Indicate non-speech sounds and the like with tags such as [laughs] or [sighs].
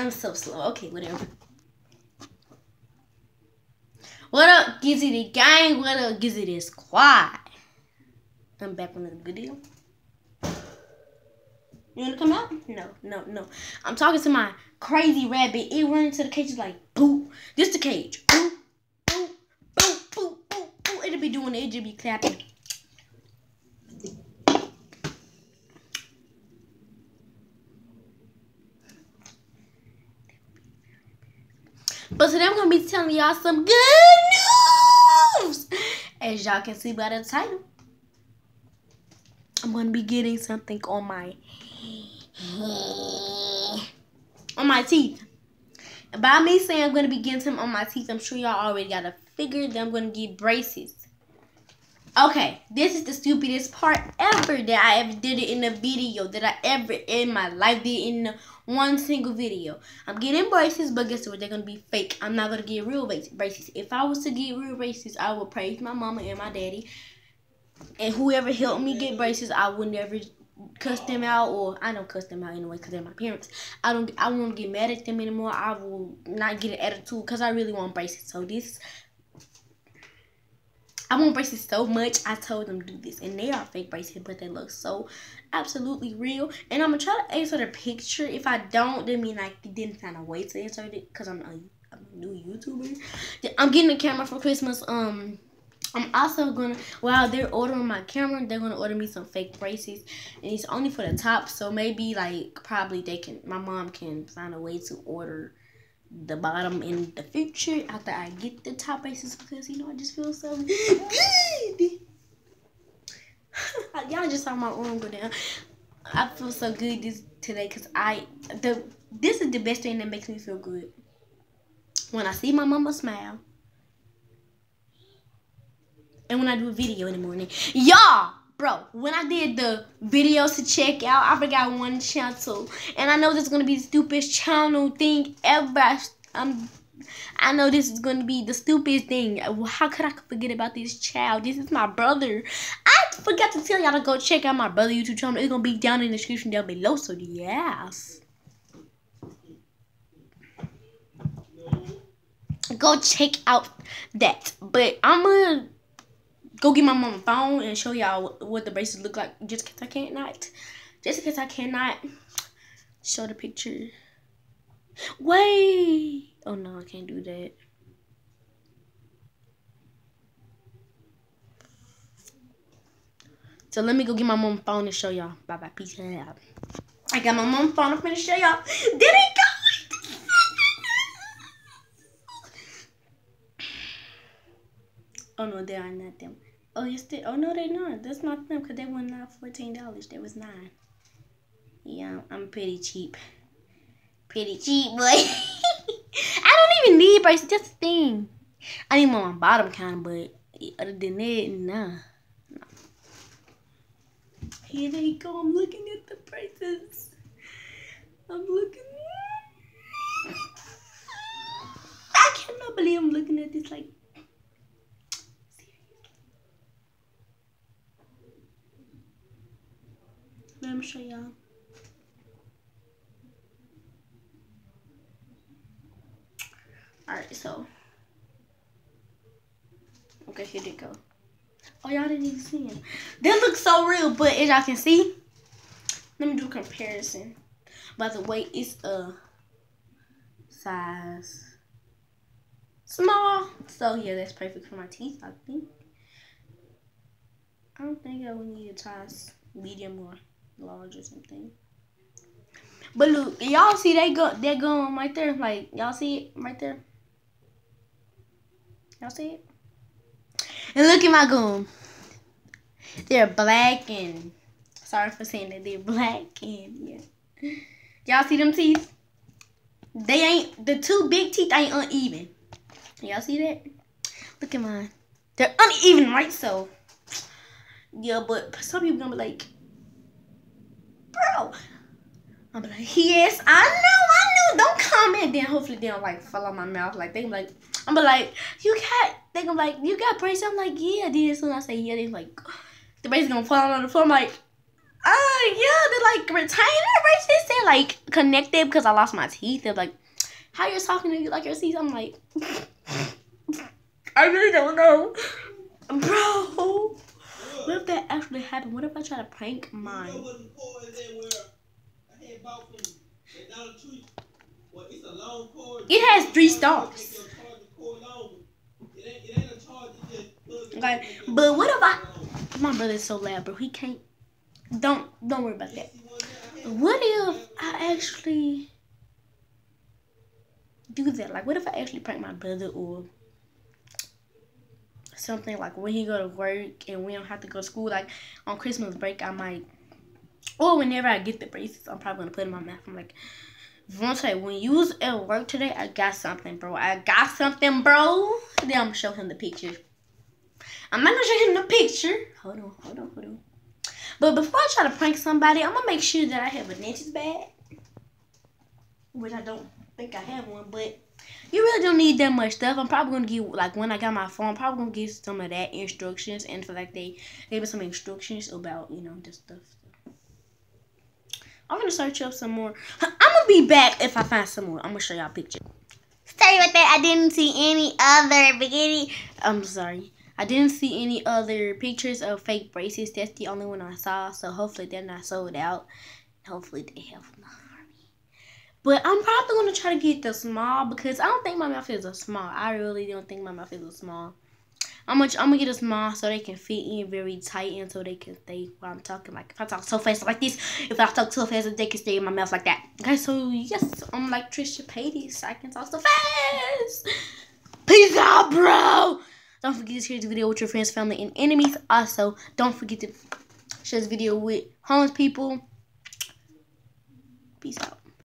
I'm so slow. Okay, whatever. What up, Gizzy the gang? What up, Gizzy the squad? I'm back on the video. You wanna come out? No, no, no. I'm talking to my crazy rabbit. It went into the cage like boo. This the cage. Boo, boo, boo, boo, boo, boo. It'll be doing it. It'll be clapping. Today I'm gonna be telling y'all some good news. As y'all can see by the title, I'm gonna be getting something on my on my teeth. By me saying I'm gonna be getting something on my teeth, I'm sure y'all already got a figure that I'm gonna get braces. Okay, this is the stupidest part ever that I ever did it in a video that I ever in my life did in one single video. I'm getting braces, but guess what? They're gonna be fake. I'm not gonna get real braces. If I was to get real braces, I would praise my mama and my daddy, and whoever helped me get braces, I would never cuss them out, or I don't cuss them out anyway because they're my parents. I don't. I won't get mad at them anymore. I will not get an attitude because I really want braces. So this I want braces so much. I told them do this, and they are fake braces, but they look so absolutely real. And I'm gonna try to insert a picture. If I don't, then mean like they didn't find a way to insert it because I'm a, I'm a new YouTuber. I'm getting a camera for Christmas. Um. I'm also gonna while they're ordering my camera, they're gonna order me some fake braces, and it's only for the top. So maybe like probably they can, my mom can find a way to order the bottom in the future after I get the top braces because you know I just feel so [laughs] good. [sighs] Y'all just saw my arm go down. I feel so good this today because I the this is the best thing that makes me feel good. When I see my mama smile. And when I do a video in the morning. Y'all Bro, when I did the videos to check out, I forgot one channel. And I know this is going to be the stupidest channel thing ever. I'm, um, I know this is going to be the stupidest thing. How could I forget about this child? This is my brother. I forgot to tell y'all to go check out my brother YouTube channel. It's going to be down in the description down below. So, yes. Go check out that. But I'm going to go get my mom a phone and show y'all what the braces look like just because I can't not. Just because I cannot show the picture. Wait. Oh, no, I can't do that. So let me go get my mom phone and show y'all. Bye bye. Peace and out. I got my mom phone. I'm finna show y'all. Did it go? [laughs] oh no, they are not them. Oh, yes, they. Oh no, they're not. That's not them because they were not fourteen dollars. They was nine. Yeah, I'm pretty cheap. Pretty cheap, boy. [laughs] I don't even need braces. Just a thing. I need more on bottom kind, but other than that, nah. nah. Here they go. I'm looking at the braces. I'm looking. I cannot believe I'm looking at this like Show y'all. Alright, so. Okay, here they go. Oh, y'all didn't even see them. They look so real, but as y'all can see, let me do a comparison. By the way, it's a size small. So, yeah, that's perfect for my teeth, I think. I don't think I would need a size medium or large or something. But look, y'all see they go they going right there. Like y'all see it right there. Y'all see it? And look at my gum. They're black and sorry for saying that they're black and yeah. Y'all see them teeth? They ain't the two big teeth ain't uneven. Y'all see that? Look at mine. They're uneven, right? So yeah, but some people gonna be like, bro. I'm like, yes, I know, I know. Don't comment. Then hopefully they don't like fall out my mouth. Like they like, I'm like, you got. They gonna like, you got braces. I'm like, yeah. Then as soon as I say yeah, they like, the braces gonna fall out on the floor. I'm like, oh yeah, they're like retainer braces. They say like connected because I lost my teeth. They're like, how you're talking to you like your teeth? I'm like, [laughs] I really don't know, bro. What if that actually happened? What if I try to prank mine? It has three stars. Okay, but what if I? My brother's so loud, bro. He can't. Don't don't worry about that. What if I actually do that? Like, what if I actually prank my brother or something like when he go to work and we don't have to go to school? Like on Christmas break, I might. Or whenever I get the braces, I'm probably gonna put in my mouth. I'm like, say when you was at work today, I got something, bro. I got something, bro. Then I'm gonna show him the picture. I'm not gonna show him the picture. Hold on, hold on, hold on. But before I try to prank somebody, I'm gonna make sure that I have a Nancy's bag. Which I don't think I have one, but you really don't need that much stuff. I'm probably gonna get like when I got my phone, I'm probably gonna get some of that instructions and for like they gave me some instructions about, you know, this stuff. I'm gonna search up some more. [laughs] I'm gonna be back if I find some more. I'm gonna show y'all a picture. Sorry about that. I didn't see any other bikini. I'm sorry. I didn't see any other pictures of fake braces. That's the only one I saw. So hopefully they're not sold out. Hopefully they have me. But I'm probably gonna try to get the small because I don't think my mouth is a small. I really don't think my mouth is a small. I'm gonna I'm gonna get a small so they can fit in very tight and so they can stay while I'm talking. Like if I talk so fast like this, if I talk so fast, they can stay in my mouth like that. Okay, so yes, I'm like Trisha Paytas. I can talk so fast. Peace out, bro. Don't forget to share this video with your friends, family, and enemies. Also, don't forget to share this video with homeless people. Peace out.